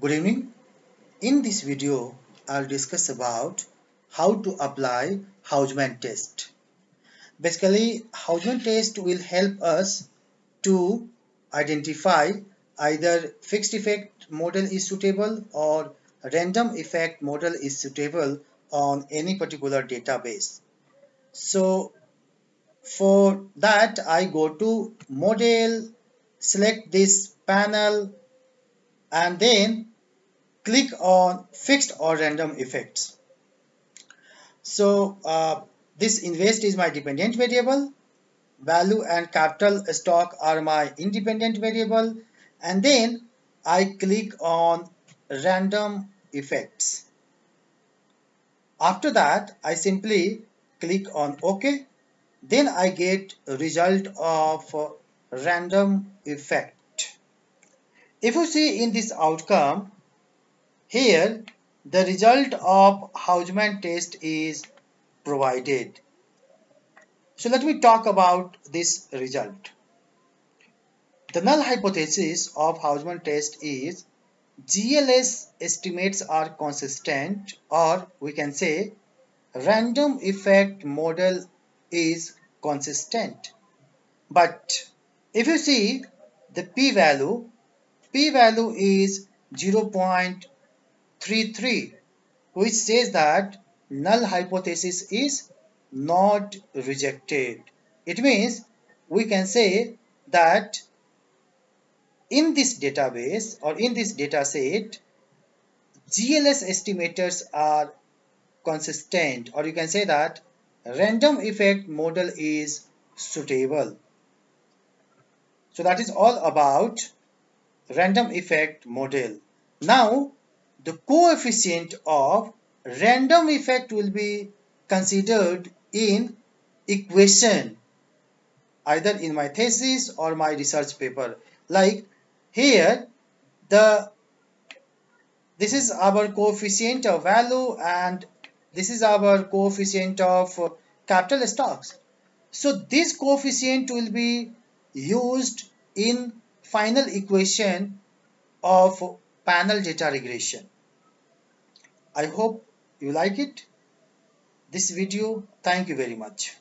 Good evening. In this video, I'll discuss about how to apply Hausman test. Basically, Hausman test will help us to identify either fixed effect model is suitable or random effect model is suitable on any particular database. So for that, I go to model, select this panel and then click on fixed or random effects. So uh, this invest is my dependent variable, value and capital stock are my independent variable and then I click on random effects. After that I simply click on OK then I get result of random effect. If you see in this outcome, here the result of Hausman test is provided. So let me talk about this result. The null hypothesis of Hausman test is GLS estimates are consistent or we can say random effect model is consistent. But if you see the p-value p-value is 0.33 which says that null hypothesis is not rejected. It means we can say that in this database or in this data set GLS estimators are consistent or you can say that random effect model is suitable. So that is all about random effect model. Now, the coefficient of random effect will be considered in equation either in my thesis or my research paper. Like here, the this is our coefficient of value and this is our coefficient of capital stocks. So this coefficient will be used in final equation of panel data regression. I hope you like it. This video, thank you very much.